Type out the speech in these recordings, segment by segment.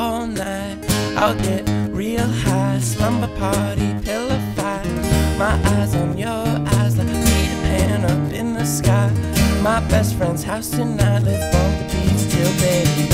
all night. I'll get real high, slumber party, pillow fight. My eyes on your eyes, like Peter Pan up in the sky. My best friend's house tonight, let's bump the beat till baby.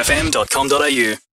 fm.com.au.